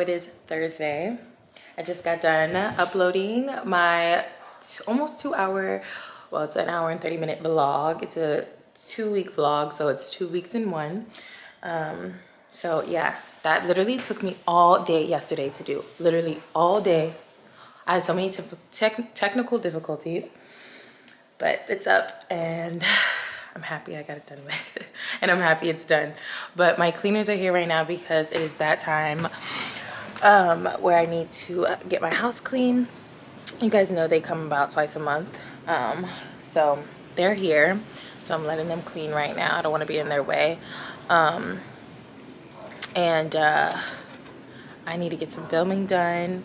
It is Thursday. I just got done uploading my almost two hour, well, it's an hour and 30 minute vlog. It's a two week vlog, so it's two weeks in one. Um, so yeah, that literally took me all day yesterday to do, literally all day. I had so many tech technical difficulties, but it's up and I'm happy I got it done with and I'm happy it's done. But my cleaners are here right now because it is that time um, where I need to uh, get my house clean. You guys know they come about twice a month. Um, so they're here. So I'm letting them clean right now. I don't want to be in their way. Um, and uh, I need to get some filming done.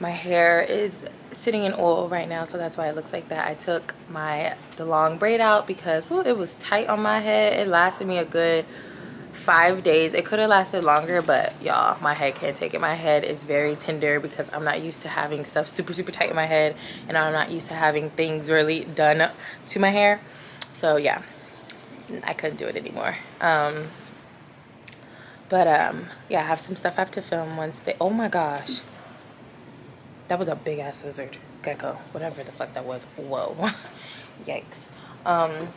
My hair is sitting in oil right now so that's why it looks like that i took my the long braid out because ooh, it was tight on my head it lasted me a good five days. It could have lasted longer but y'all my head can't take it. My head is very tender because i'm not used to having stuff super super tight in my head and i'm not used to having things really done to my hair. So yeah i couldn't do it anymore. Um but um yeah i have some stuff i have to film once they oh my gosh. That was a big ass lizard, gecko, whatever the fuck that was. Whoa. Yikes. Um,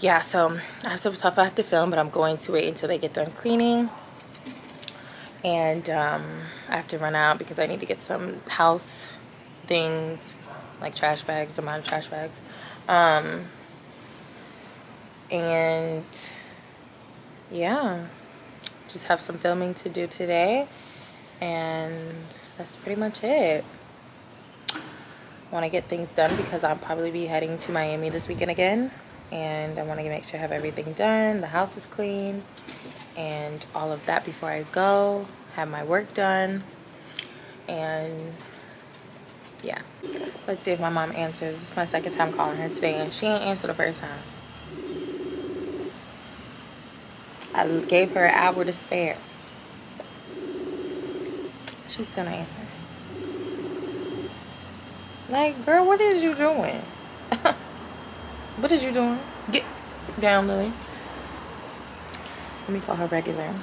yeah, so I have some stuff I have to film, but I'm going to wait until they get done cleaning. And um, I have to run out because I need to get some house things, like trash bags, amount of trash bags. Um, and yeah, just have some filming to do today and that's pretty much it want to get things done because I'll probably be heading to Miami this weekend again and I want to make sure I have everything done the house is clean and all of that before I go have my work done and yeah let's see if my mom answers this is my second time calling her today and she didn't answer the first time I gave her an hour to spare She's still not answering. Like, girl, what is you doing? what is you doing? Get down, Lily. Let me call her regular.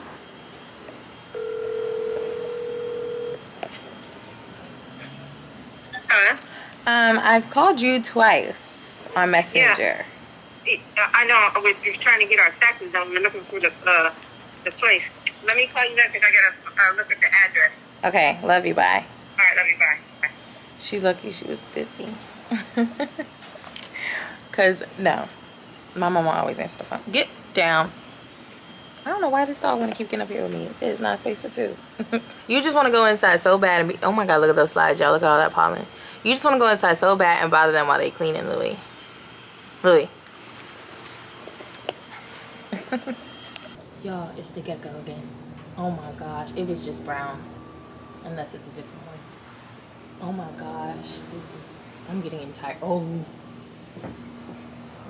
Huh? Um, I've called you twice on Messenger. Yeah. I know we're trying to get our taxes done. We're looking for the uh, the place. Let me call you back because I gotta uh, look at the address. Okay, love you. Bye. All right, love you. Bye. bye. She lucky she was busy. Cause no, my mama always answer the phone. Get down. I don't know why this dog wanna keep getting up here with me. There's not space for two. you just wanna go inside so bad and be. Oh my god, look at those slides, y'all. Look at all that pollen. You just wanna go inside so bad and bother them while they cleaning, Louis. Louis. y'all, it's the gecko again. Oh my gosh, it was just brown unless it's a different one. Oh my gosh, this is, I'm getting tired. Oh,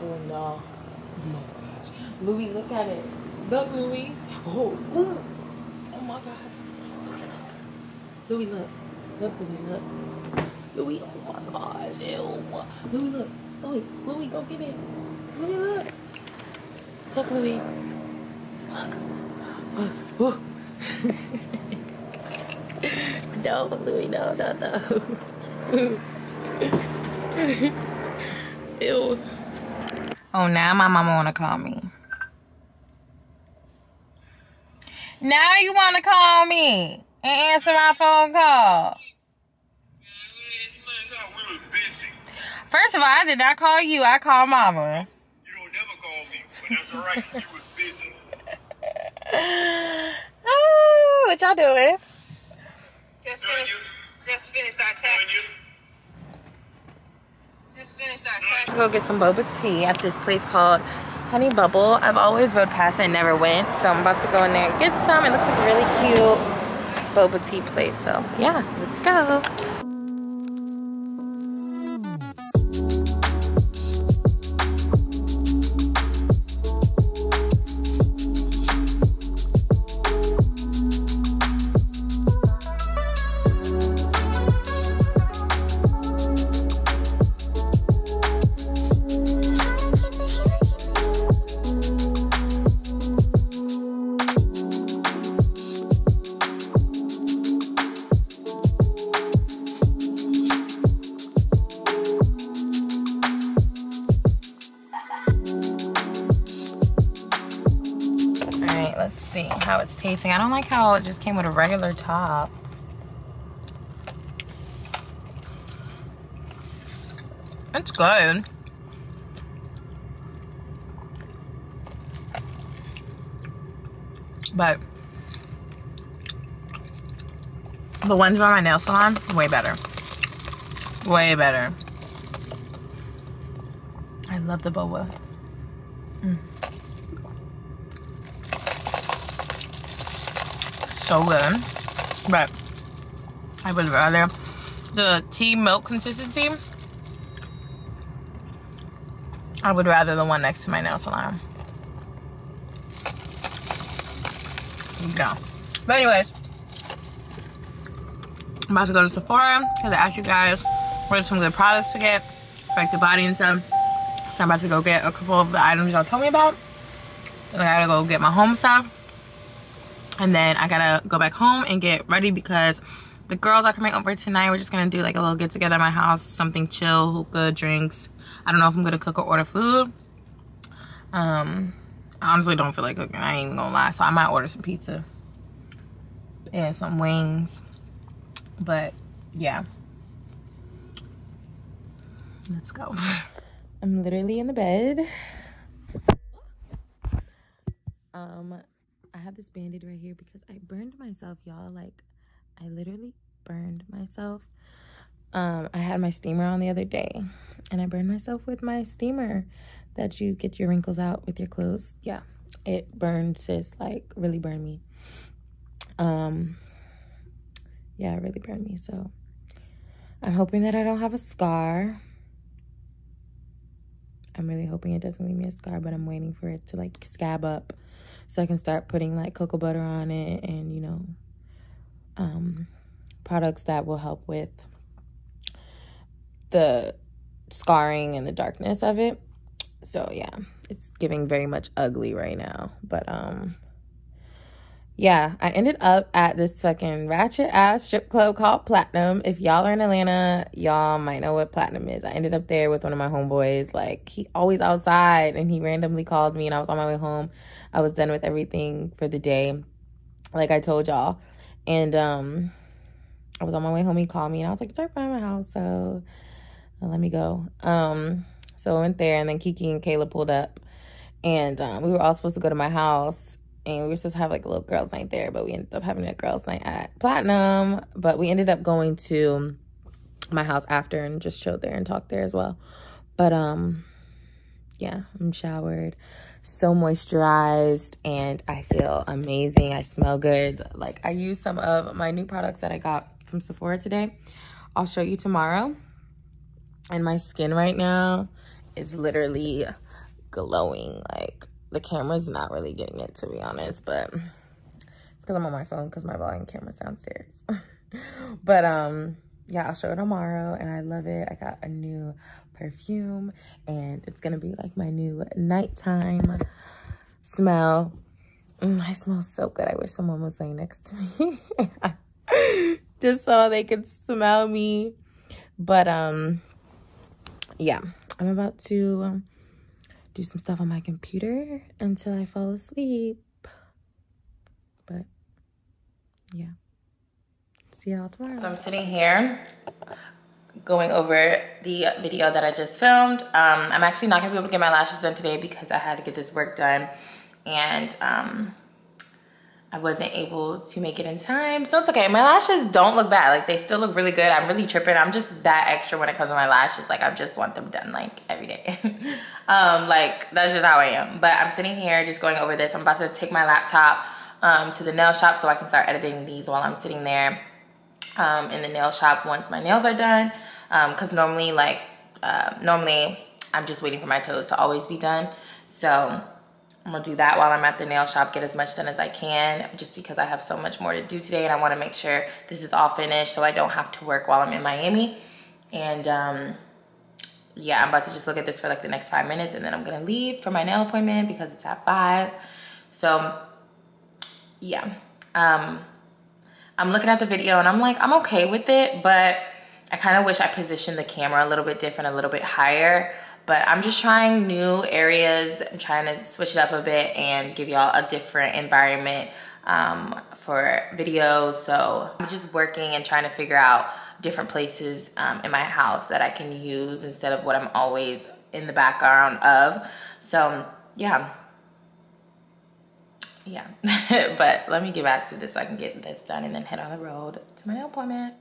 oh no. Oh my gosh. Louis, look at it. Look, Louis. Oh, ooh. oh my gosh. Look. Louis, look. Look, Louis, look. Louis, oh my gosh. Ew. Louis, look. Louis, Louis, go get it. Louis, look. Look, Louis. Look. Look. no, Louis, no, no, no. Ew. Oh, now my mama wanna call me. Now you wanna call me and answer my phone call. First of all, I did not call you. I called mama. You don't never call me, but that's all right. you was busy. oh, what y'all doing? Just finished, just finished our tax. Just finished our. Let's go get some boba tea at this place called Honey Bubble. I've always rode past and never went, so I'm about to go in there and get some. It looks like a really cute boba tea place, so yeah, let's go. I don't like how it just came with a regular top. It's good. But the ones from my nail salon, way better. Way better. I love the boba. Mm. So good. But I would rather the tea milk consistency. I would rather the one next to my nail salon. No. But anyways, I'm about to go to Sephora because I asked you guys what are some good products to get, like the body and stuff. So I'm about to go get a couple of the items y'all told me about. Then I gotta go get my home stuff. And then I gotta go back home and get ready because the girls are coming over tonight. We're just gonna do like a little get together at my house, something chill, hookah, drinks. I don't know if I'm gonna cook or order food. Um, I honestly don't feel like cooking. I ain't gonna lie. So I might order some pizza and some wings. But yeah. Let's go. I'm literally in the bed. Um, I have this bandage right here because I burned myself, y'all. Like, I literally burned myself. Um, I had my steamer on the other day and I burned myself with my steamer that you get your wrinkles out with your clothes. Yeah, it burned, sis. Like, really burned me. Um, yeah, it really burned me. So, I'm hoping that I don't have a scar. I'm really hoping it doesn't leave me a scar, but I'm waiting for it to like scab up so I can start putting like cocoa butter on it and, you know, um, products that will help with the scarring and the darkness of it. So yeah, it's giving very much ugly right now. But um yeah, I ended up at this fucking ratchet ass strip club called Platinum. If y'all are in Atlanta, y'all might know what Platinum is. I ended up there with one of my homeboys. Like, he always outside and he randomly called me and I was on my way home. I was done with everything for the day, like I told y'all. And um I was on my way home. He called me and I was like, it's right by my house. So uh, let me go. Um, so I went there and then Kiki and Kayla pulled up and um, we were all supposed to go to my house and we were supposed to have like a little girls night there, but we ended up having a girls night at Platinum. But we ended up going to my house after and just chilled there and talked there as well. But um, yeah, I'm showered, so moisturized, and I feel amazing. I smell good. Like I use some of my new products that I got from Sephora today. I'll show you tomorrow. And my skin right now is literally glowing. Like the camera's not really getting it to be honest, but it's because I'm on my phone because my volume camera's downstairs. but um, yeah, I'll show it tomorrow and I love it. I got a new perfume and it's gonna be like my new nighttime smell. Mm, I smell so good. I wish someone was laying next to me. Just so they could smell me. But um yeah, I'm about to um, do some stuff on my computer until I fall asleep. But yeah, see y'all tomorrow. So I'm sitting here going over the video that I just filmed. Um, I'm actually not gonna be able to get my lashes done today because I had to get this work done. And um, I wasn't able to make it in time. So it's okay. My lashes don't look bad. Like they still look really good. I'm really tripping. I'm just that extra when it comes to my lashes. Like I just want them done like every day. um, like that's just how I am. But I'm sitting here just going over this. I'm about to take my laptop um, to the nail shop so I can start editing these while I'm sitting there um, in the nail shop once my nails are done. Um, Cause normally like, uh, normally I'm just waiting for my toes to always be done. So I'm gonna do that while I'm at the nail shop, get as much done as I can, just because I have so much more to do today and I wanna make sure this is all finished so I don't have to work while I'm in Miami. And um, yeah, I'm about to just look at this for like the next five minutes and then I'm gonna leave for my nail appointment because it's at five. So yeah, um, I'm looking at the video and I'm like, I'm okay with it, but I kind of wish I positioned the camera a little bit different, a little bit higher But I'm just trying new areas. I'm trying to switch it up a bit and give y'all a different environment um, for videos. So I'm just working and trying to figure out different places um, in my house that I can use instead of what I'm always in the background of. So yeah. Yeah, but let me get back to this so I can get this done and then head on the road to my nail appointment.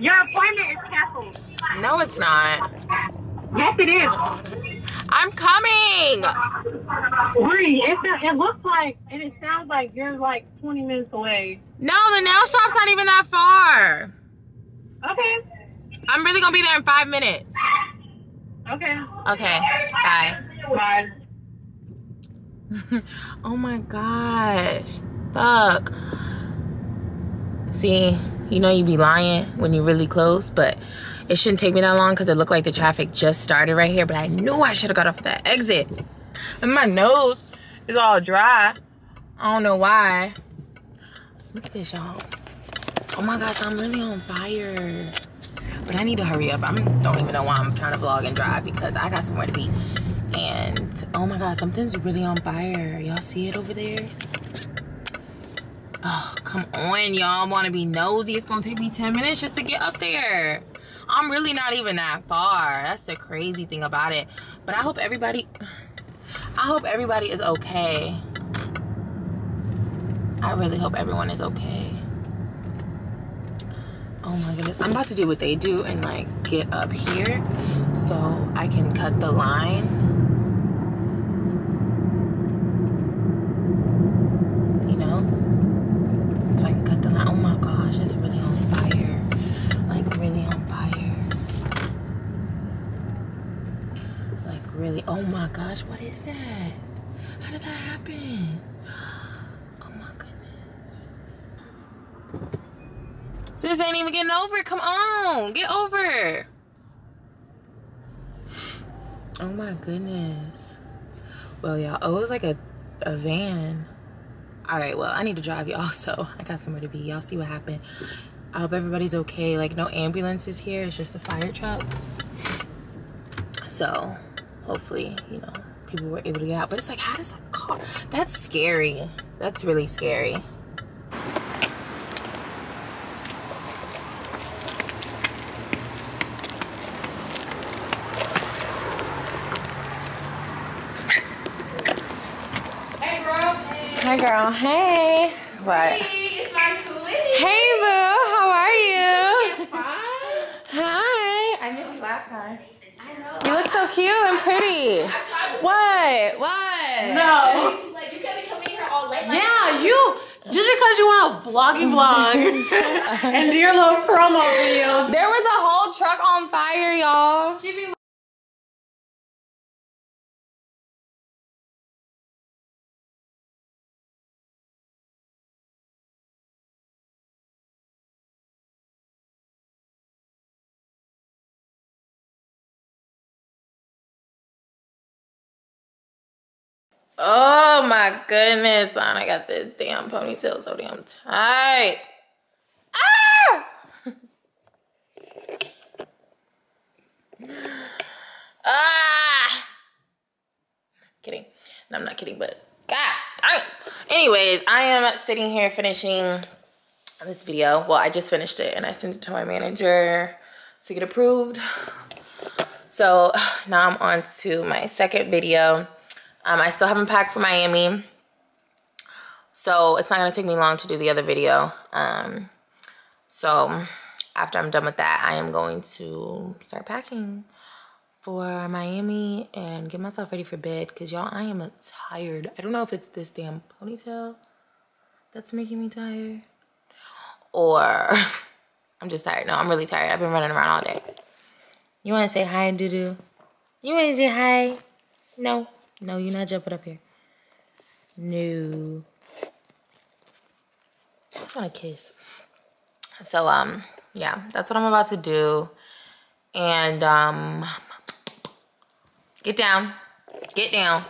Your appointment is canceled. No, it's not. Yes, it is. I'm coming. Bree, it, it looks like, and it sounds like you're like 20 minutes away. No, the nail shop's not even that far. Okay. I'm really gonna be there in five minutes. Okay. Okay, bye. Bye. oh my gosh. Fuck. See, you know you be lying when you're really close, but it shouldn't take me that long because it looked like the traffic just started right here, but I knew I should have got off that exit. And my nose is all dry. I don't know why. Look at this, y'all. Oh my gosh, I'm really on fire. But I need to hurry up. I don't even know why I'm trying to vlog and drive because I got somewhere to be. And oh my god, something's really on fire. Y'all see it over there? Oh, come on, y'all. Want to be nosy? It's gonna take me 10 minutes just to get up there. I'm really not even that far. That's the crazy thing about it. But I hope everybody, I hope everybody is okay. I really hope everyone is okay. Oh my goodness. I'm about to do what they do and like get up here so I can cut the line. You know? So I can cut the line. Oh my gosh, it's really on fire. Like really on fire. Like really. Oh my gosh, what is that? How did that happen? Oh my goodness. Sis ain't even getting over. Come on, get over. Oh my goodness. Well, y'all, oh, it was like a, a van. All right, well, I need to drive y'all, so I got somewhere to be. Y'all see what happened. I hope everybody's okay. Like, no ambulances here. It's just the fire trucks. So, hopefully, you know, people were able to get out. But it's like, how does a car? That's scary. That's really scary. Hey girl. Hi, girl. Hey. What? Hey, it's my twin. Hey, boo. How are you? Fine. Hi. I missed you last time. I know. You look so cute and pretty. I tried to. What? What? No. Like you kept me coming here all late. Like, Yeah, you Just because you want a vloggy vlog and do your little promo videos. There was a whole truck on fire, y'all. Oh my goodness, son. I got this damn ponytail so damn tight. Ah! ah! Kidding. No, I'm not kidding, but God. Dang. Anyways, I am sitting here finishing this video. Well, I just finished it and I sent it to my manager to get approved. So now I'm on to my second video. Um, I still haven't packed for Miami. So it's not gonna take me long to do the other video. Um, so after I'm done with that, I am going to start packing for Miami and get myself ready for bed because y'all, I am tired. I don't know if it's this damn ponytail that's making me tired or I'm just tired. No, I'm really tired. I've been running around all day. You want to say hi, Doo-Doo? You want to say hi? No. No, you're not jumping up here. No. I just want to kiss. So, um, yeah, that's what I'm about to do. And, um, get down. Get down.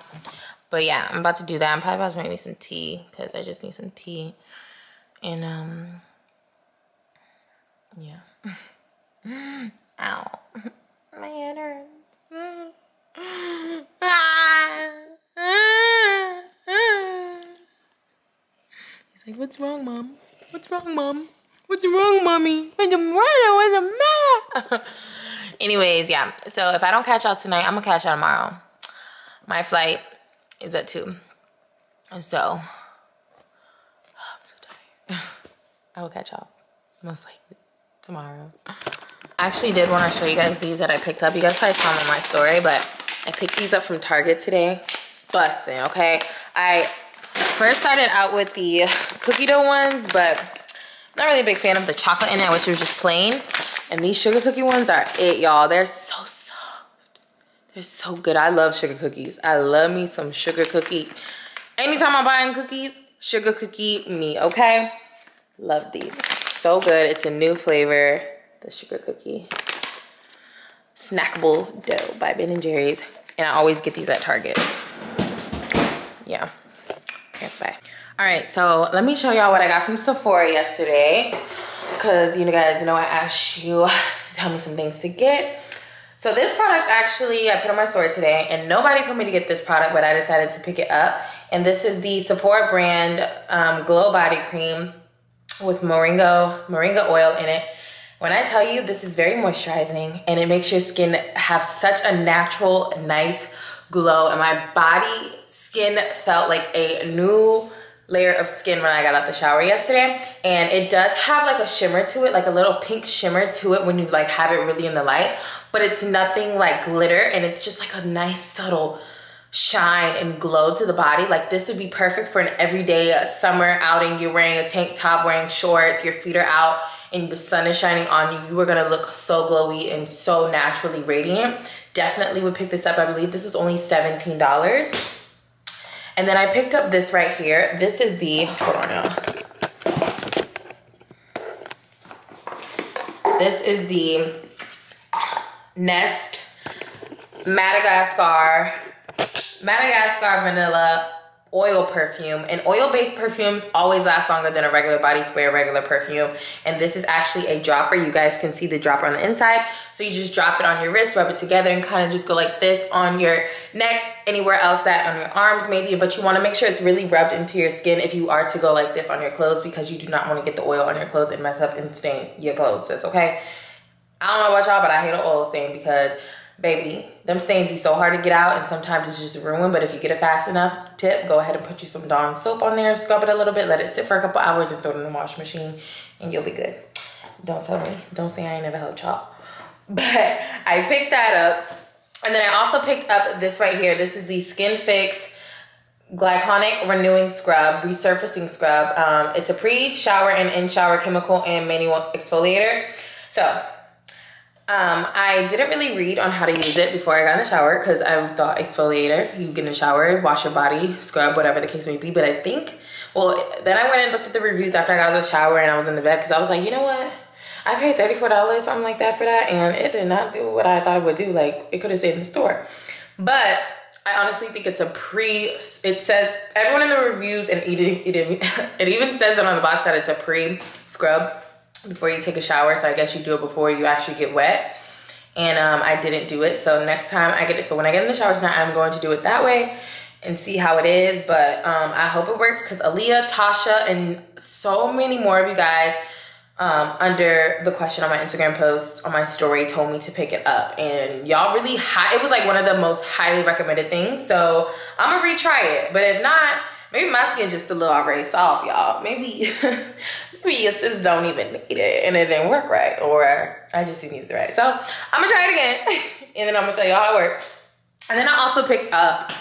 But yeah, I'm about to do that. I'm probably about to make me some tea because I just need some tea. And, um, yeah. Ow. My head hurts. He's like, what's wrong, mom? What's wrong, mom? What's wrong, mommy? What's matter? What's the matter? Anyways, yeah. So if I don't catch y'all tonight, I'm gonna catch y'all tomorrow. My flight is at two. So I'm so tired. I will catch y'all most likely tomorrow. I actually did want to show you guys these that I picked up. You guys probably saw them on my story, but I picked these up from Target today. Busting, okay? I first started out with the cookie dough ones, but not really a big fan of the chocolate in it, which was just plain. And these sugar cookie ones are it, y'all. They're so soft. They're so good. I love sugar cookies. I love me some sugar cookies. Anytime I'm buying cookies, sugar cookie me, okay? Love these. So good. It's a new flavor, the sugar cookie. Snackable dough by Ben & Jerry's. And I always get these at Target. Yeah. Okay, bye. All right, so let me show y'all what I got from Sephora yesterday. Cause you guys know I asked you to tell me some things to get. So this product actually, I put on my story today and nobody told me to get this product, but I decided to pick it up. And this is the Sephora brand um, Glow Body Cream with Moringa, Moringa oil in it. When I tell you this is very moisturizing and it makes your skin have such a natural, nice glow. And my body skin felt like a new layer of skin when I got out the shower yesterday. And it does have like a shimmer to it, like a little pink shimmer to it when you like have it really in the light. But it's nothing like glitter and it's just like a nice subtle shine and glow to the body. Like this would be perfect for an everyday uh, summer outing. You're wearing a tank top, wearing shorts, your feet are out and the sun is shining on you. You are gonna look so glowy and so naturally radiant. Definitely would pick this up. I believe this was only $17. And then I picked up this right here. This is the, hold on y'all. This is the Nest Madagascar, Madagascar Vanilla oil perfume and oil-based perfumes always last longer than a regular body spray or regular perfume. And this is actually a dropper. You guys can see the dropper on the inside. So you just drop it on your wrist rub it together and kind of just go like this on your neck anywhere else that on your arms maybe. But you want to make sure it's really rubbed into your skin if you are to go like this on your clothes because you do not want to get the oil on your clothes and mess up and stain your clothes sis okay? I don't know about y'all but I hate an oil stain because baby, them stains be so hard to get out and sometimes it's just ruined. But if you get it fast enough, tip, go ahead and put you some Dawn soap on there, scrub it a little bit, let it sit for a couple hours and throw it in the wash machine and you'll be good. Don't tell me, don't say I ain't never helped y'all. But I picked that up. And then I also picked up this right here. This is the Skin Fix glycolic renewing scrub resurfacing scrub um, it's a pre-shower and in-shower chemical and manual exfoliator so um, I didn't really read on how to use it before I got in the shower because I thought exfoliator, you get in the shower, wash your body, scrub, whatever the case may be. But I think, well, then I went and looked at the reviews after I got out of the shower and I was in the bed because I was like, you know what? I paid $34, something like that for that. And it did not do what I thought it would do. Like, it could have stayed in the store. But I honestly think it's a pre, it says, everyone in the reviews and it, it, it even says it on the box that it's a pre-scrub before you take a shower. So I guess you do it before you actually get wet. And um, I didn't do it. So next time I get it, so when I get in the shower tonight, I'm going to do it that way and see how it is. But um, I hope it works because Aaliyah, Tasha, and so many more of you guys um, under the question on my Instagram post on my story told me to pick it up. And y'all really high, it was like one of the most highly recommended things. So I'm gonna retry it. But if not, maybe my skin just a little already soft, y'all. Maybe your sis don't even need it and it didn't work right. Or I just didn't use it right. So I'm gonna try it again. and then I'm gonna tell you how it worked. And then I also picked up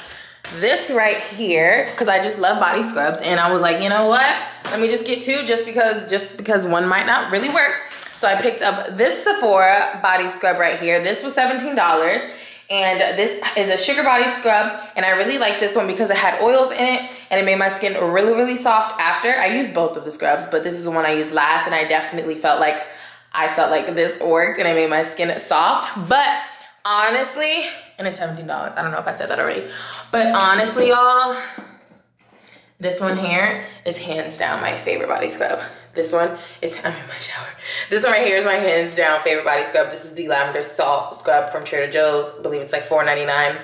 this right here because I just love body scrubs and I was like, you know what? Let me just get two just because just because one might not really work. So I picked up this Sephora body scrub right here. This was $17 and this is a sugar body scrub and I really like this one because it had oils in it and it made my skin really really soft after. I used both of the scrubs but this is the one I used last and I definitely felt like I felt like this worked and it made my skin soft but honestly and it's $17 I don't know if I said that already but honestly y'all this one here is hands down my favorite body scrub. This one is, I'm in my shower. This one right here is my hands down favorite body scrub. This is the Lavender Salt Scrub from Trader Joe's. I believe it's like $4.99.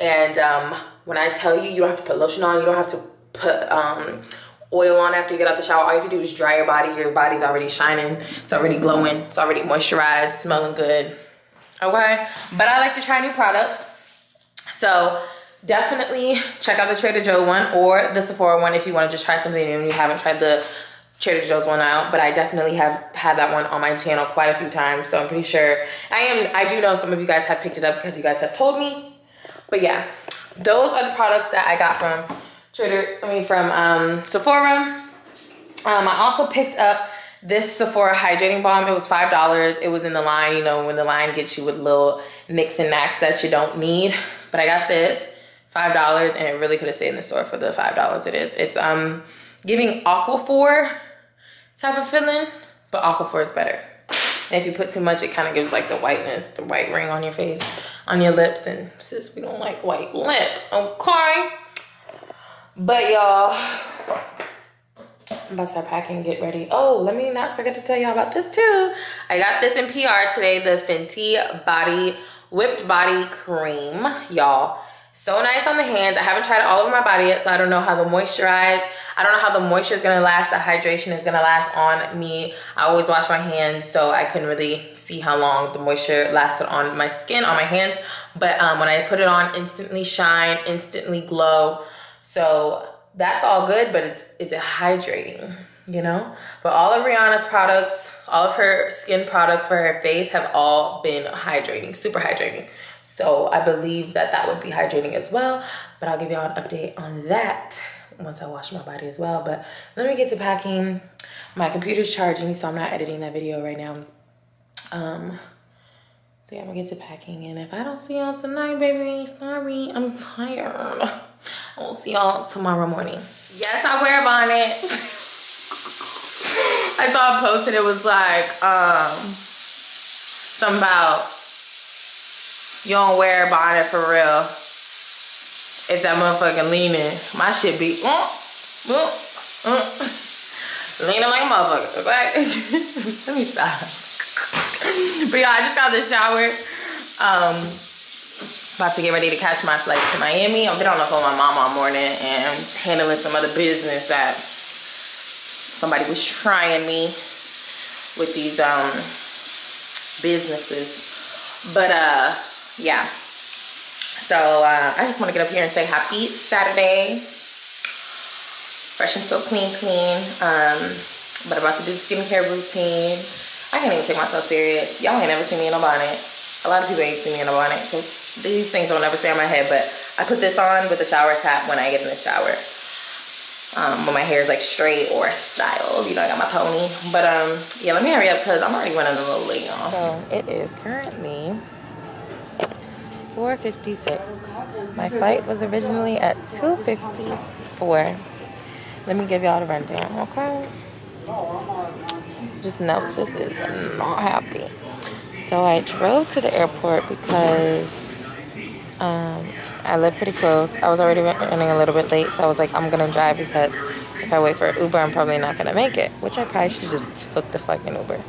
And um, when I tell you, you don't have to put lotion on. You don't have to put um, oil on after you get out the shower. All you have to do is dry your body. Your body's already shining. It's already glowing. It's already moisturized, smelling good. Okay? But I like to try new products. So definitely check out the Trader Joe one or the Sephora one if you want to just try something new and you haven't tried the Trader Joe's one out, but I definitely have had that one on my channel quite a few times. So I'm pretty sure I am, I do know some of you guys have picked it up because you guys have told me. But yeah, those are the products that I got from Trader, I mean from um, Sephora. Um, I also picked up this Sephora hydrating balm. It was $5. It was in the line, you know, when the line gets you with little nicks and knacks that you don't need. But I got this five dollars and it really could have stayed in the store for the five dollars it is it's um giving aquaphor type of feeling but aquaphor is better and if you put too much it kind of gives like the whiteness the white ring on your face on your lips and sis we don't like white lips okay but y'all I'm about to start packing, get ready. Oh, let me not forget to tell y'all about this too. I got this in PR today, the Fenty Body Whipped Body Cream, y'all. So nice on the hands. I haven't tried it all over my body yet, so I don't know how the moisturize, I don't know how the moisture is gonna last, the hydration is gonna last on me. I always wash my hands, so I couldn't really see how long the moisture lasted on my skin, on my hands. But um, when I put it on, instantly shine, instantly glow. So that's all good, but it's is it hydrating, you know? But all of Rihanna's products, all of her skin products for her face have all been hydrating, super hydrating. So I believe that that would be hydrating as well, but I'll give y'all an update on that once I wash my body as well. But let me get to packing. My computer's charging, so I'm not editing that video right now. Um, so yeah, I'm gonna get to packing. And if I don't see y'all tonight, baby, sorry, I'm tired. I will see y'all tomorrow morning. Yes, I wear a bonnet. I saw a post and it was like, um, something about you don't wear a bonnet for real. If that motherfucking leaning, my shit be, uh, uh, uh, leaning like a motherfucker, okay? Let me stop. but y'all, I just got the shower. Um, about to get ready to catch my flight to Miami. I've been on the phone with my mom all morning and handling some other business that somebody was trying me with these um businesses. But uh yeah. So uh, I just want to get up here and say happy Saturday. Fresh and still clean, clean. Um, but about to do the skincare routine. I can't even take myself serious. Y'all ain't never seen me in a bonnet. A lot of people ain't seen me in a bonnet because these things don't ever stay on my head, but I put this on with the shower cap when I get in the shower. Um, when my hair is like straight or styled, you know, I got my pony. But um, yeah, let me hurry up because I'm already running a little late, y'all. So it is currently 4.56. My flight was originally at 2.54. Let me give y'all the rundown, okay? Just know sis is not happy. So I drove to the airport because um, I live pretty close. I was already running a little bit late, so I was like, I'm gonna drive because if I wait for Uber, I'm probably not gonna make it. Which I probably should just took the fucking Uber.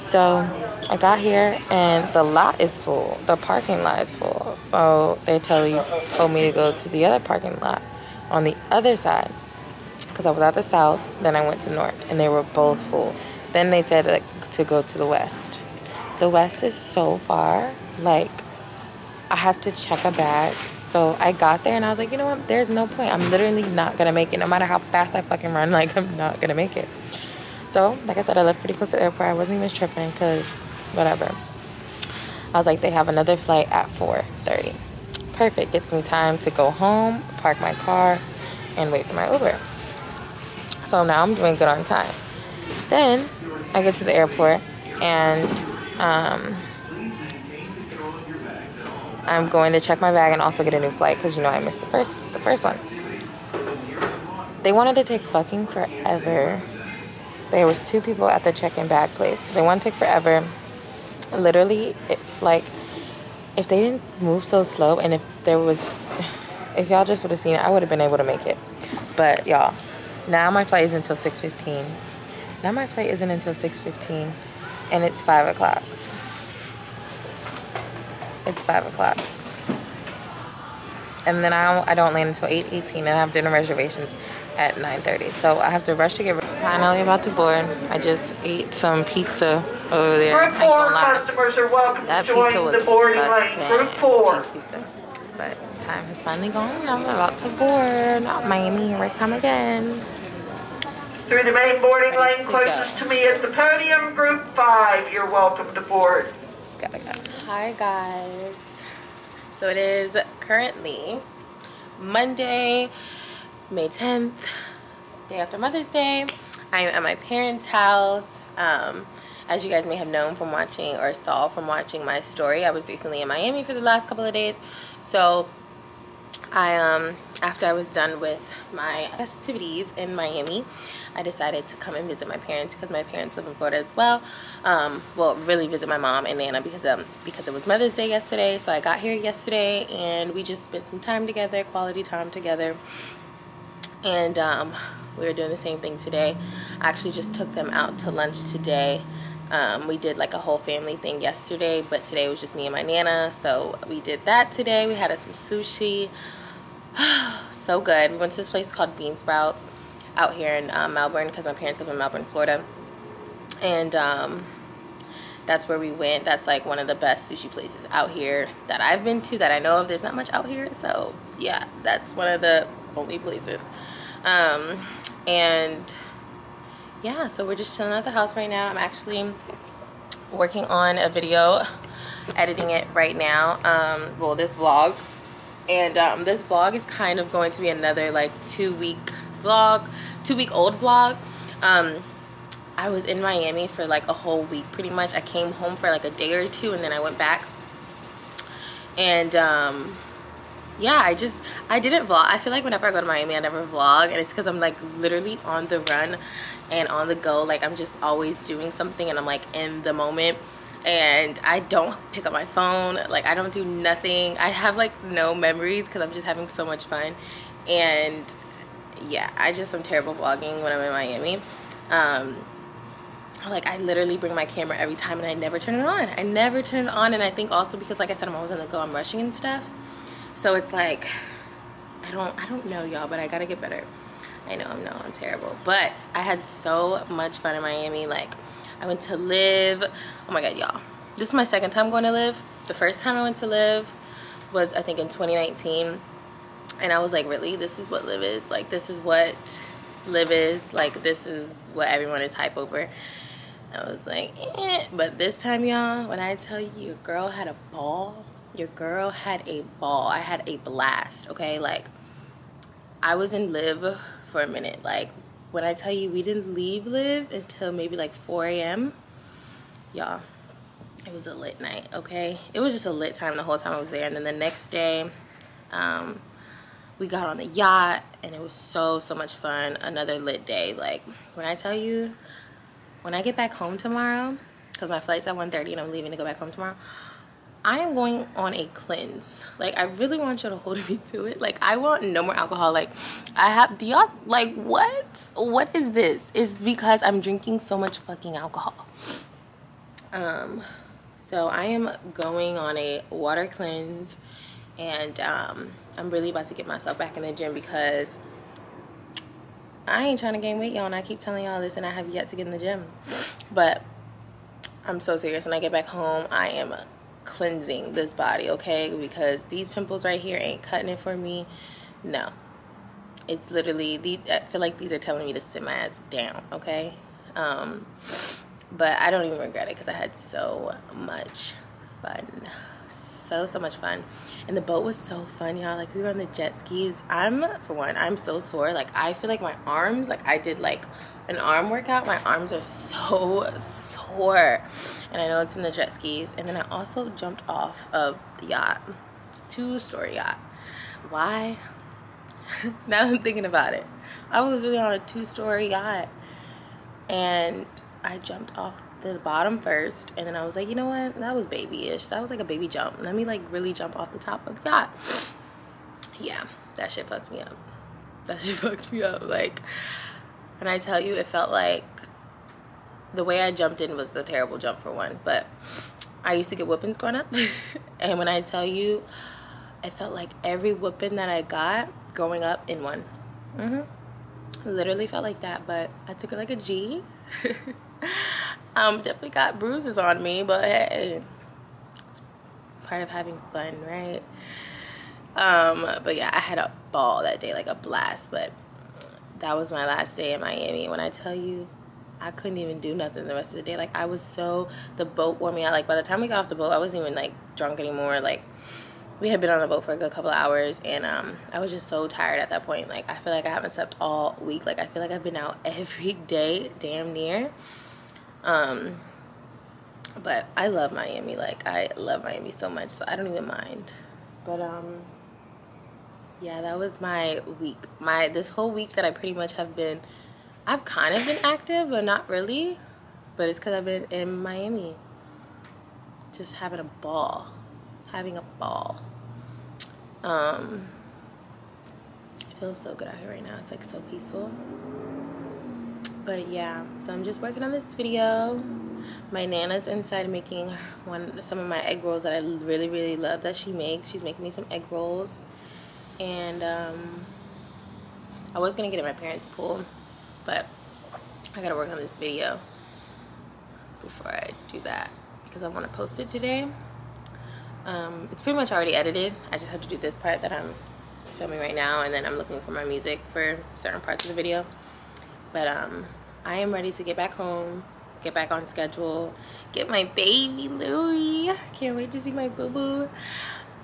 So I got here and the lot is full. The parking lot is full. So they tell you told me to go to the other parking lot on the other side because I was at the south. Then I went to north, and they were both full. Then they said like, to go to the west. The west is so far. Like I have to check a bag. So I got there and I was like, you know what? There's no point. I'm literally not gonna make it. No matter how fast I fucking run, like I'm not gonna make it. So, like I said, I lived pretty close to the airport. I wasn't even tripping because whatever. I was like, they have another flight at 4:30. Perfect. Gets me time to go home, park my car, and wait for my Uber. So now I'm doing good on time. Then I get to the airport and um, I'm going to check my bag and also get a new flight because you know I missed the first the first one. They wanted to take fucking forever. There was two people at the check-in bag place. They want to take forever. Literally, it, like if they didn't move so slow and if there was if y'all just would have seen it, I would have been able to make it. But y'all, now my flight is until 6:15. Now my flight isn't until 6:15, and it's five o'clock. It's five o'clock. And then I don't, I don't land until 8.18 and I have dinner reservations at 9.30. So I have to rush to get ready. Finally about to board. I just ate some pizza over there. Group four customers are welcome That to pizza join the boarding busting. Group four. Pizza. But time has finally gone. I'm about to board. Not Miami, here I come again. Through the main boarding lane to go. closest to me at the podium, group five, you're welcome to board. Just gotta go. Hi guys. So it is currently Monday, May 10th, day after Mother's Day. I'm at my parents' house. Um, as you guys may have known from watching or saw from watching my story, I was recently in Miami for the last couple of days. So I um after I was done with my festivities in Miami, I decided to come and visit my parents because my parents live in Florida as well. Um, well, really visit my mom and Nana because um because it was Mother's Day yesterday. So I got here yesterday and we just spent some time together, quality time together. And um, we were doing the same thing today. I actually just took them out to lunch today. Um, we did like a whole family thing yesterday, but today was just me and my nana. So we did that today. We had some sushi. so good. We went to this place called Bean Sprouts out here in uh, Melbourne because my parents live in Melbourne, Florida. And um, that's where we went. That's like one of the best sushi places out here that I've been to that I know of. There's not much out here. So yeah, that's one of the only places. Um, and yeah, so we're just chilling at the house right now. I'm actually working on a video, editing it right now. Um, well, this vlog. And um, this vlog is kind of going to be another like two week vlog, two week old vlog. Um, I was in Miami for like a whole week pretty much. I came home for like a day or two and then I went back. And um, yeah, I just, I didn't vlog. I feel like whenever I go to Miami, I never vlog. And it's because I'm like literally on the run and on the go. Like I'm just always doing something and I'm like in the moment. And I don't pick up my phone. Like I don't do nothing. I have like no memories because I'm just having so much fun. And yeah, I just am terrible vlogging when I'm in Miami. Um, like I literally bring my camera every time and I never turn it on. I never turn it on and I think also because like I said I'm always on the go, I'm rushing and stuff. So it's like I don't I don't know y'all, but I gotta get better. I know I'm no I'm terrible. But I had so much fun in Miami. Like I went to LIV. Oh my god, y'all. This is my second time going to LIV. The first time I went to LIV was I think in 2019. And I was like, really? This is what LIV is? Like this is what LIV is? Like this is what everyone is hype over. I was like, eh. But this time, y'all, when I tell you, girl had a ball, your girl had a ball. I had a blast, okay? Like, I was in LIV for a minute. Like, when I tell you we didn't leave LIV until maybe like 4 a.m., y'all, it was a lit night, okay? It was just a lit time the whole time I was there. And then the next day, um, we got on the yacht and it was so, so much fun. Another lit day. Like, when I tell you, when I get back home tomorrow, because my flight's at 1.30 and I'm leaving to go back home tomorrow, I am going on a cleanse. Like, I really want you to hold me to it. Like, I want no more alcohol. Like, I have, do y'all, like, what? What is this? It's because I'm drinking so much fucking alcohol. Um, so I am going on a water cleanse and um, I'm really about to get myself back in the gym because I ain't trying to gain weight, y'all, and I keep telling y'all this and I have yet to get in the gym. But I'm so serious. When I get back home, I am cleansing this body, okay? Because these pimples right here ain't cutting it for me. No. It's literally, these, I feel like these are telling me to sit my ass down, okay? Um, but I don't even regret it because I had so much fun. So, so much fun. And the boat was so fun, y'all. Like, we were on the jet skis. I'm, for one, I'm so sore. Like, I feel like my arms, like, I did, like, an arm workout. My arms are so sore. And I know it's from the jet skis. And then I also jumped off of the yacht. Two-story yacht. Why? now I'm thinking about it. I was really on a two-story yacht. And I jumped off the bottom first and then I was like, you know what? That was babyish. That was like a baby jump. Let me like really jump off the top of the yacht. Yeah, that shit fucked me up. That shit fucked me up. Like, and I tell you, it felt like the way I jumped in was a terrible jump for one. But I used to get whoopings growing up. and when I tell you, it felt like every whooping that I got growing up in one. Mm-hmm. Literally felt like that, but I took it like a G. um, definitely got bruises on me, but hey, it's part of having fun, right? Um, but yeah, I had a ball that day, like a blast, but that was my last day in Miami. When I tell you, I couldn't even do nothing the rest of the day. Like I was so, the boat wore me out. Like by the time we got off the boat, I wasn't even like drunk anymore. Like we had been on the boat for a good couple hours and um, I was just so tired at that point. Like I feel like I haven't slept all week. Like I feel like I've been out every day, damn near. Um, but I love Miami. Like I love Miami so much, so I don't even mind. But um, yeah, that was my week. My this whole week that I pretty much have been, I've kind of been active, but not really. But it's because I've been in Miami, just having a ball, having a ball. Um, it feels so good out here right now. It's like so peaceful. But yeah, so I'm just working on this video. My Nana's inside making one some of my egg rolls that I really, really love that she makes. She's making me some egg rolls. And um, I was gonna get in my parents' pool, but I gotta work on this video before I do that because I want to post it today. Um, it's pretty much already edited. I just have to do this part that I'm filming right now and then I'm looking for my music for certain parts of the video. But um, I am ready to get back home, get back on schedule, get my baby Louie. Can't wait to see my boo-boo.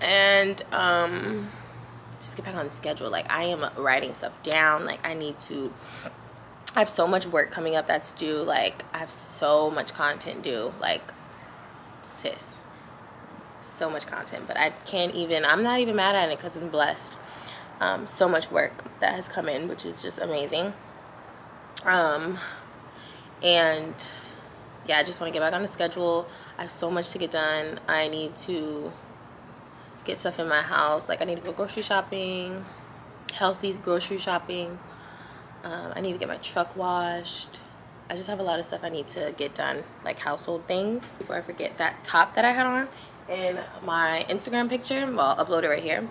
And um, just get back on schedule. Like I am writing stuff down. Like I need to I have so much work coming up that's due. Like I have so much content due. Like sis so much content but i can't even i'm not even mad at it because i'm blessed um, so much work that has come in which is just amazing um, and yeah i just want to get back on the schedule i have so much to get done i need to get stuff in my house like i need to go grocery shopping healthy grocery shopping um, i need to get my truck washed I just have a lot of stuff I need to get done, like household things. Before I forget, that top that I had on in my Instagram picture. Well, I'll upload it right here.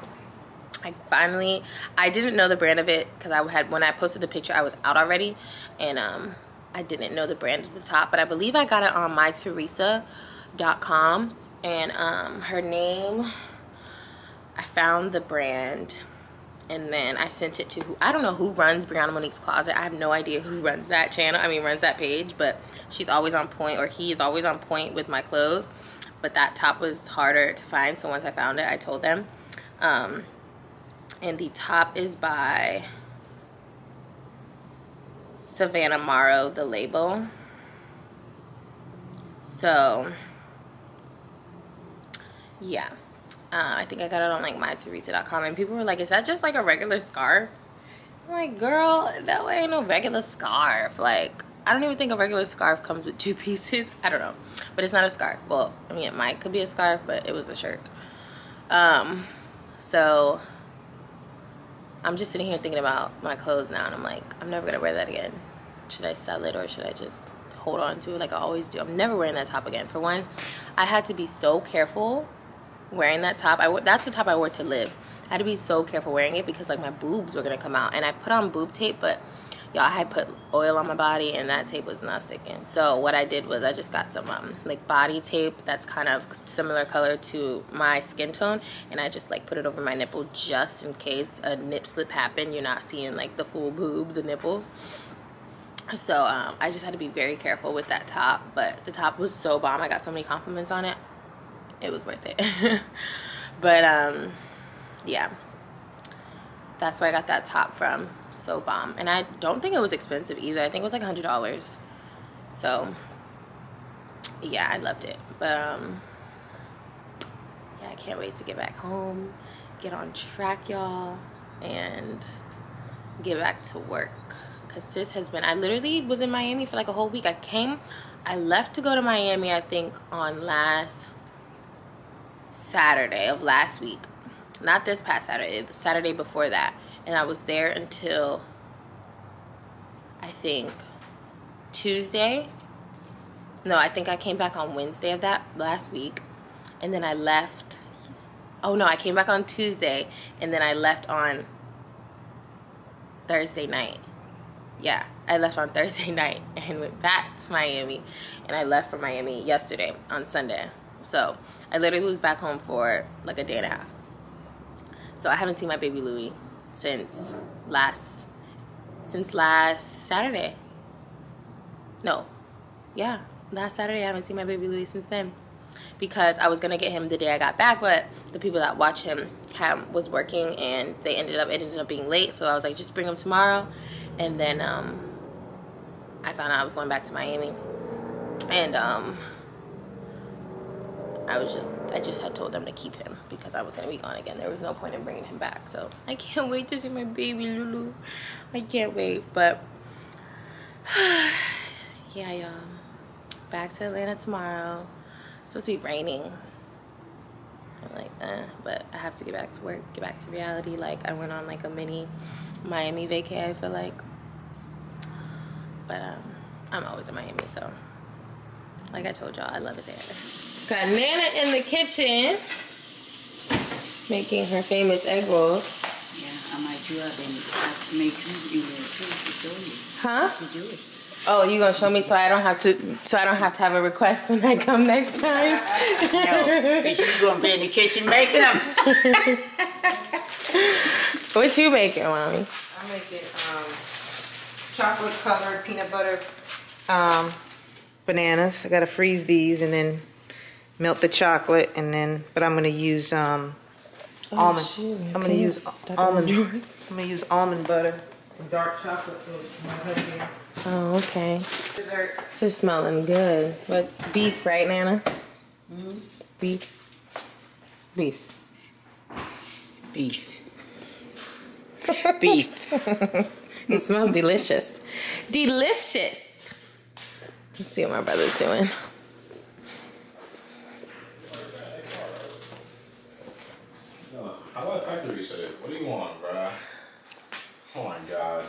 I finally, I didn't know the brand of it because I had, when I posted the picture, I was out already. And um, I didn't know the brand of the top. But I believe I got it on mytheresa.com. And um, her name, I found the brand and then I sent it to who I don't know who runs Briana Monique's Closet. I have no idea who runs that channel. I mean runs that page, but she's always on point or he is always on point with my clothes. but that top was harder to find. So once I found it, I told them. Um, and the top is by Savannah Morrow, the label. So, yeah. Uh, I think I got it on like mytheresa.com and people were like, is that just like a regular scarf? I'm like, girl, that way ain't no regular scarf. Like, I don't even think a regular scarf comes with two pieces. I don't know. But it's not a scarf. Well, I mean, it might could be a scarf, but it was a shirt. Um, so I'm just sitting here thinking about my clothes now, and I'm like, I'm never gonna wear that again. Should I sell it or should I just hold on to it like I always do? I'm never wearing that top again. For one, I had to be so careful wearing that top. I that's the top I wore to LIV. I had to be so careful wearing it because like my boobs were gonna come out, and I put on boob tape, but y'all I had put oil on my body and that tape was not sticking. So what I did was I just got some um, like body tape that's kind of similar color to my skin tone. And I just like put it over my nipple just in case a nip slip happened. You're not seeing like the full boob the nipple. So um, I just had to be very careful with that top. But the top was so bomb. I got so many compliments on it it was worth it. But um yeah. That's where I got that top from. So bomb. And i don't think it was expensive either. I think it was like a hundred dollars. So yeah i loved it. But um yeah i can't wait to get back home get on track y'all and get back to work. Because sis has been i literally was in miami for like a whole week. I came i left to go to miami i think on last saturday of last week not this past saturday the saturday before that and I was there until I think Tuesday. No, I think I came back on Wednesday of that last week, and then I left. Oh no, I came back on Tuesday, and then I left on Thursday night. Yeah, I left on Thursday night and went back to Miami, and I left for Miami yesterday on Sunday. So I literally was back home for like a day and a half. So I haven't seen my baby Louie since last since last Saturday. No. Yeah, last Saturday I haven't seen my baby Louis since then. Because I was gonna get him the day I got back, but the people that watch him was working and they ended up it ended up being late. So I was like, just bring him tomorrow. And then um, I found out I was going back to Miami, and um, I was just I just had told them to keep him because I was gonna be gone again. There was no point in bringing him back. So I can't wait to see my baby Lulu. I can't wait. But yeah, y'all. Back to Atlanta tomorrow. It's supposed to be raining. I'm like, eh, but I have to get back to work, get back to reality. Like I went on like a mini Miami vacay. I feel like, but um, I'm always in Miami, so like I told y'all, I love it there. Got Nana in the kitchen making her famous egg rolls. Yeah, I might do it and I make you do it too to show you. Huh? To do it. Oh, you gonna show me so I don't have to so I don't have to have a request when I come next time? No, you're going to be in the kitchen making them. what you making, mommy? I'm making um, chocolate covered peanut butter um, bananas. I gotta freeze these and then melt the chocolate and then, but I'm gonna use um, almond. shoot, I'm gonna use almond. on I'm gonna use almond butter and dark chocolate. So it's more healthier. Oh, okay. Dessert. This is smelling good. What beef, right, Nana? Beef. Beef. Beef. Beef. It smells delicious. Delicious. Let's see what my brother's doing. How about factory reset? What do you want, bruh? Oh my god.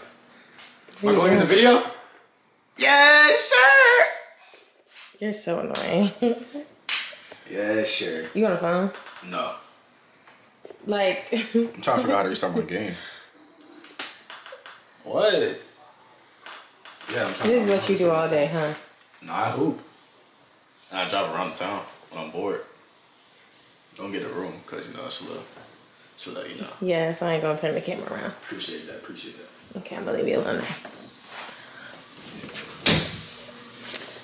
Am I going in the video? Yeah, sure. You're so annoying. Yeah, sure. you on the phone? No. Like, I'm trying to figure out how to restart my game. What? Yeah, I'm trying this is what you do all day, huh? Nah, I hoop. And I drive around the town when I'm bored. Don't get a room, because, you know, it's a little, so that you know. Yeah, so I ain't gonna turn the camera around. Appreciate that, appreciate that. Okay, I'm gonna leave you alone.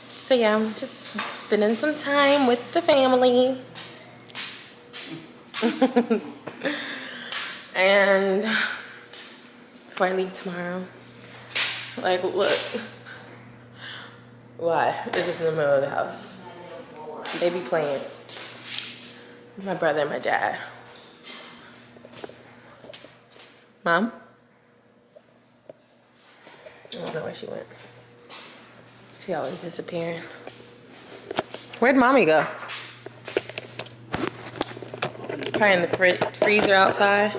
So yeah, I'm just spending some time with the family. and before I leave tomorrow, like look. Why? Is this in the middle of the house? They be playing. My brother and my dad. Mom? I don't know where she went. She always disappearing. Where'd mommy go? Probably in the fri- freezer outside.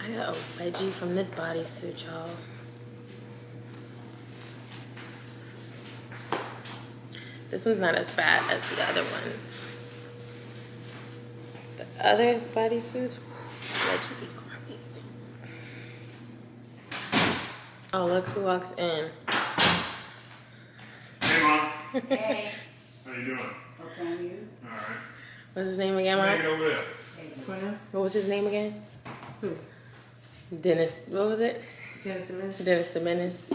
I got a wedgie from this bodysuit, y'all. This one's not as bad as the other ones. The other bodysuits, wedgie be crazy. Oh, look who walks in. Hey, Mom. Hey, How you doing? okay, you? All right. What's his name again, Make it Mom? over there. What was his name again? Who? Dennis, what was it? Dennis Simmons? Dennis the Menace.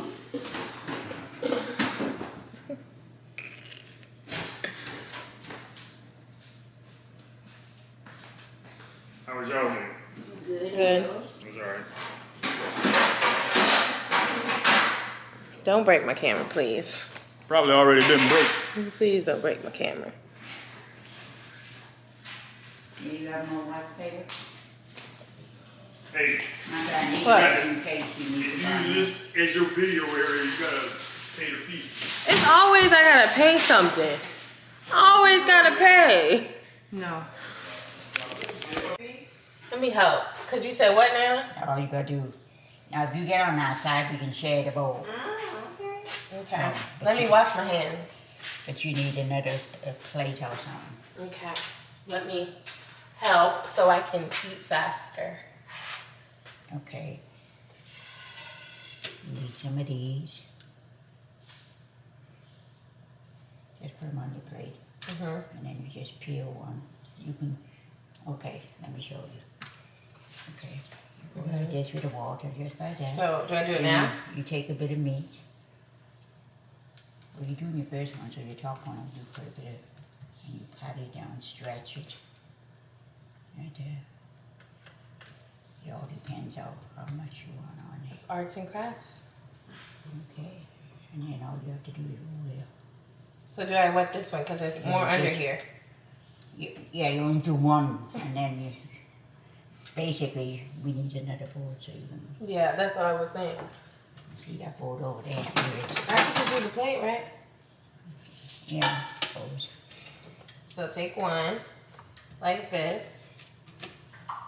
How was y'all day? Good. Good. It was all right. Don't break my camera, please. Probably already been broke. Please don't break my camera. You got more white paper? Hey, I got What? in case you need if you buy use this as your video area, you gotta pay the fee. It's always I gotta pay something. Always gotta pay. No. Let me help. Cause you said what now? All you gotta do. Now, if you get on that side, we can share the bowl. Okay. Okay. Let me wash my hands. But you need another plate or something. Okay. Let me help so I can eat faster. Okay. Need some of these. Just put them on your plate. Mhm. And then you just peel one. You can, okay, let me show you. Okay. You go like with the water, just like that. So do I do it And now? You, you take a bit of meat. Well, you're doing your first one, so your top one, you put a bit of, and you pat it down, stretch it. Right there. It all depends on how much you want on it. It's arts and crafts. Okay. And then all you have to do is roll it. So do I wet this one? Cause there's more under here. You, yeah, you only do one, and then you. Basically, we need another board so you can Yeah, that's what I was saying. see that board over there. Where it's, I can just use a plate, right? yeah, suppose. So take one, like this.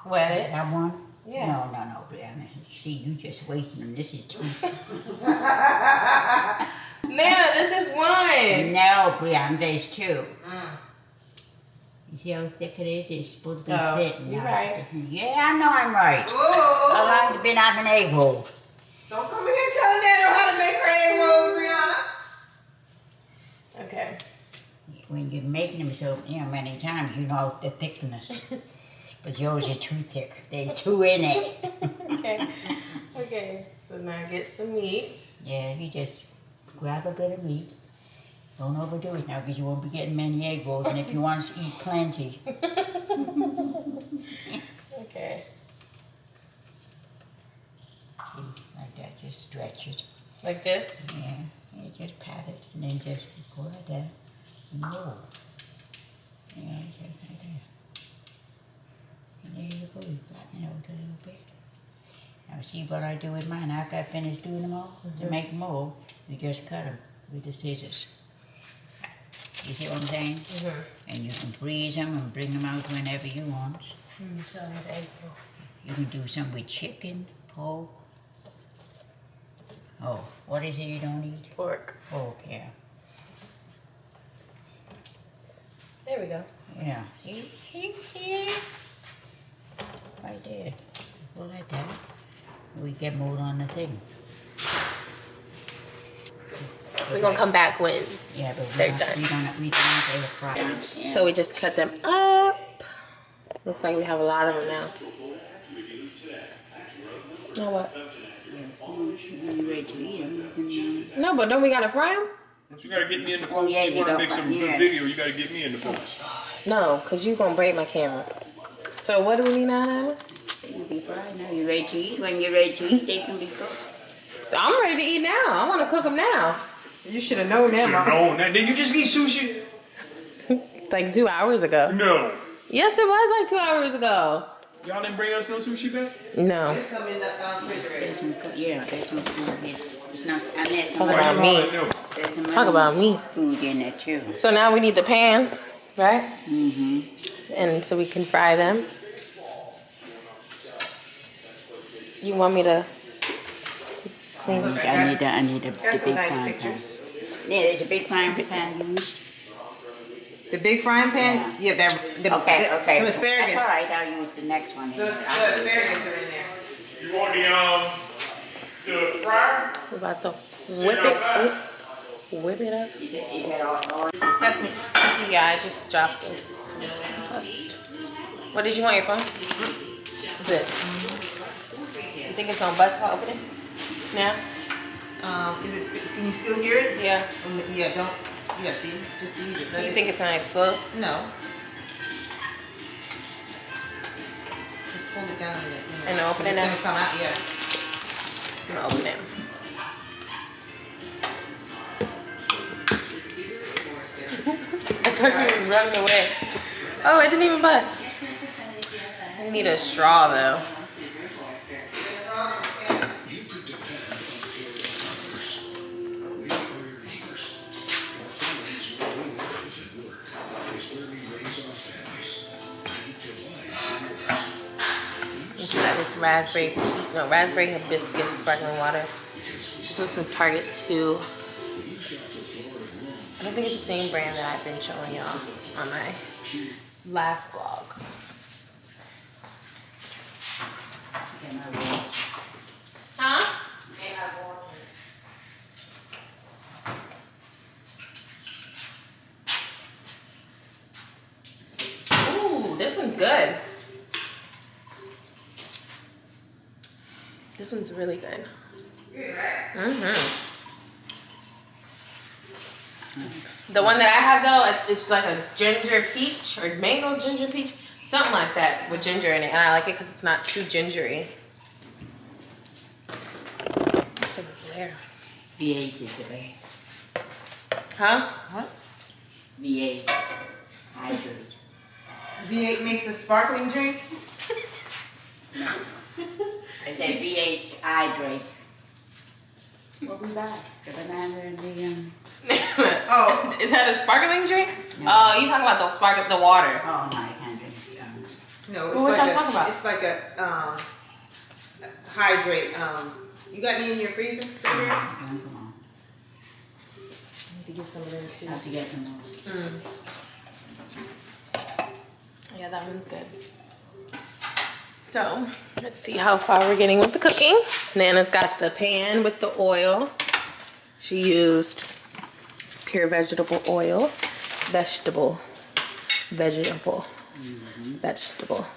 Wet Is it. that one? Yeah. No, no, no, Briana. See, you just wasting them. This is two. Nana, this is one. no, Briana, there's two. You see how thick it is? It's supposed to be Oh, thick. you're now. right. Yeah, I know I'm right. Oh, How long you been having egg roll? Don't come in here telling Nana how to make her egg rolls, Briana. Okay. When you're making them so you know many times, you know the thickness. but yours is too thick. There's two in it. Okay. Okay. So now get some meat. Yeah, you just grab a bit of meat. Don't overdo it now because you won't be getting many egg rolls. And if you want to eat plenty, Okay. like that, just stretch it. Like this? Yeah, yeah, just pat it and then just go like that and roll. Yeah, just like that. And there you go, you flatten it out a little bit. Now see what I do with mine, after I finish doing them all, to mm-hmm. make them all, you just cut them with the scissors. You see what I'm saying? Mm-hmm. And you can freeze them and bring them out whenever you want. Mm, so egg. You can do some with chicken, pork. Oh, what is it you don't eat? Pork. Pork, yeah. There we go. Yeah, see, see, see? Right there. Go like that. We get more on the thing. We're gonna come back when. Yeah, but They're don't, done. we don't, we don't say a fry. So we just cut them up. Looks like we have a lot of them now. Now what? When you're ready to eat them, you can, No, but don't we gotta fry them? Once you gotta get me in the Oh, yeah, you you wanna go make for- some yeah. good video, you gotta get me in the post. No, because you going to break my camera. So what do we need now, Nana? They can be fried now. You ready to eat? When you're ready to eat, they can be cooked. So I'm ready to eat now. I want to cook them now. You should have known that, Mom. No, now, did you just eat sushi? Like two hours ago. No. Yes, it was like two hours ago. Y'all didn't bring us no sushi back? No. Some in the um, refrigerator. Some. Yeah, there's some food. in. It's not. And there's. Talk about me. you hollering no? There's some Talk about me. Food in there too. So now we need the pan, right? Mm-hmm. And so we can fry them. You want me to clean? I need. A, I need a, the big nice frying pan. Pictures. Yeah, there's a big frying pan used. The big frying pan? Yeah, that, the, Okay, the, okay. the asparagus. That's all right. I'll use the next one. The, the asparagus are in there. You want the, um, the fryer? We're about to whip it, whip, whip it up. Is it, is it all, all That's me. That's me. Yeah, I just dropped this. It's. What did you want your phone? Good. You think it's gonna bust if I open it? Yeah. Um, is it, can you still hear it? Yeah. Um, Yeah, don't, yeah, see, just leave it. Let You it- think it's gonna explode? No. Just hold it down a minute. you know. And open it It's now? gonna come out, yeah. I'm gonna open it. I thought you were running away. Oh, it didn't even bust. We need a straw though. Raspberry, no, raspberry hibiscus sparkling water. This was from Target too. I don't think it's the same brand that I've been showing y'all on my last vlog. Huh? Ooh, this one's good. This one's really good. Mm-hmm. The one that I have though, it's like a ginger peach or mango ginger peach, something like that with ginger in it, and I like it because it's not too gingery. It's a glare. V8 is the best. Huh? What? V8. Hydrate. V8 makes a sparkling drink? I said V8 hydrate. What we buy? The banana and the um. Oh. Is that a sparkling drink? Oh, you talking about the sparkle, the water? Oh no, I can't drink. Um, No, it's Well, what like y'all a, talking about? it's like a, um, hydrate, um, you got any in your freezer? refrigerator? come on. Need to get some of them too. I have to get some more. Mm. Yeah, that one's good. So, let's see how far we're getting with the cooking. Nana's got the pan with the oil. She used pure vegetable oil. Vegetable. Vegetable. Vegetable.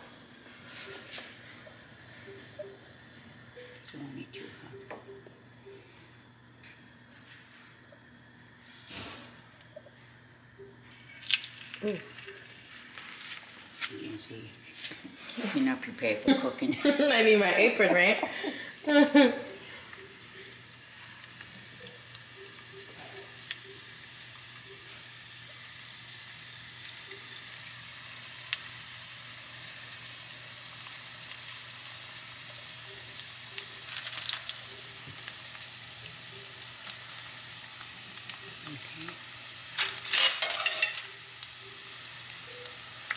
Twenty-two. You can see. You're not prepared for cooking. I need my apron, right?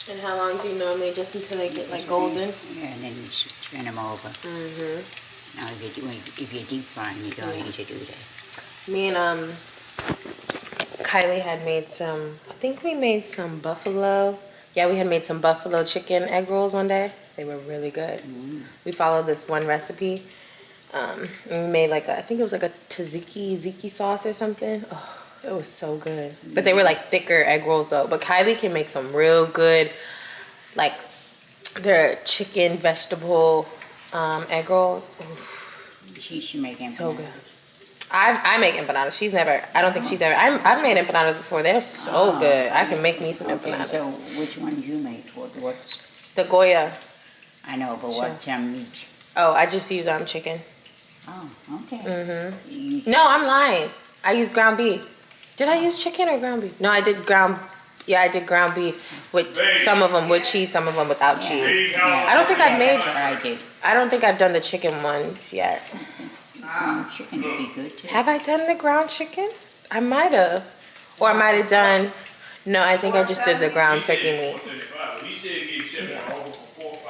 And how long do you normally just until they get like golden? Yeah, and then you turn them over. Mm-hmm. Now, if you're doing, if you're deep frying, you don't need to do that. Me and um Kylie had made some I think we made some buffalo. Yeah, we had made some buffalo chicken egg rolls one day. They were really good. We followed this one recipe. Um, and we made like a, I think it was like a tzatziki ziki sauce or something. Oh, it was so good. But they were like thicker egg rolls though. But Kylie can make some real good, like their chicken vegetable um, egg rolls. Oof, She should make them. so good. I I make empanadas. She's never. I don't think she's ever. I, I've made empanadas before. They're so good. I can make me some Okay, empanadas. so which ones you make? What, what's, The Goya. I know, but what's um, meat? Oh, I just use um chicken. Oh, okay. Mhm. No, I'm lying. I use ground beef. Did I use chicken or ground beef? No, I did ground. Yeah, I did ground beef with some of them with cheese, some of them without cheese. yeah, I don't think I've made. I did. I don't think I've done the chicken ones yet. Um, chicken would be good too. Have I done the ground chicken? I might have, or I might have done. No, I think I just did the ground turkey meat.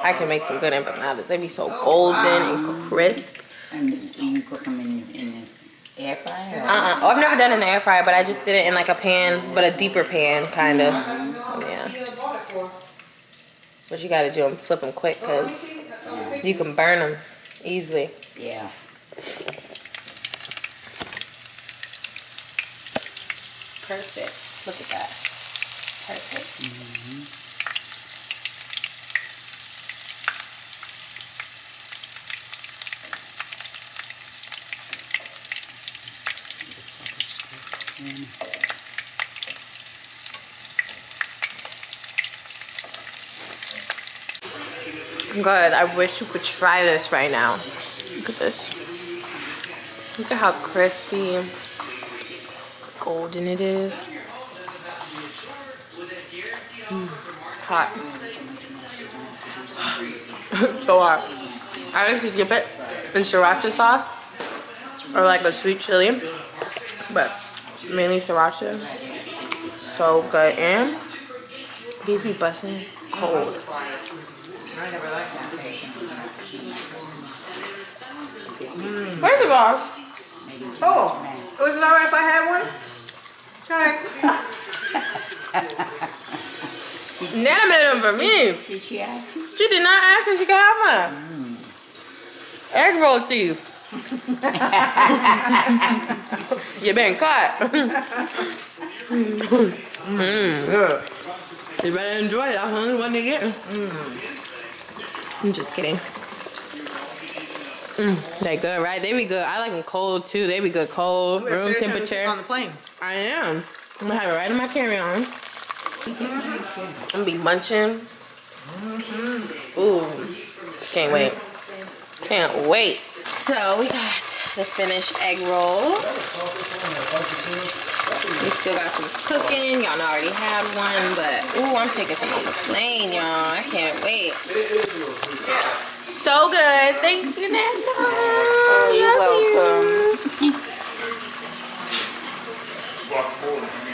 I can make some good empanadas. They'd be so golden and crisp. And do you cook them in, in the air fryer? Uh-uh. Oh, I've never done an air fryer, but I just did it in like a pan, but a deeper pan, kind of. Yeah. What you gotta do, them flip them quick, cause you can burn them easily. Yeah. Perfect. Look at that. Perfect. Mm-hmm. Good. I wish you could try this right now. Look at this. Look at how crispy, golden it is. Mm, hot. so hot. I like to dip it in sriracha sauce or like a sweet chili, but mainly sriracha. So good. And these be busting cold. Mm. First of all, Oh, was it all right if I had one? Sorry. Nana made them for me. Did she ask? She did not ask if she could have one. Mm. Egg roll thief. You been caught. mm. You better enjoy it. That's the only one to get. I'm just kidding. Mm, they good, right? They be good. I like them cold too. They be good cold, room temperature. On the plane. I am. I'm gonna have it right in my carry-on. I'm gonna be munching. Ooh, can't wait. Can't wait. So we got the finished egg rolls. We still got some cooking. Y'all know I already had one, but ooh, I'm taking some on the plane, y'all. I can't wait. So good. Thank you, Nana. Oh, you're Love you. welcome. Guacamole.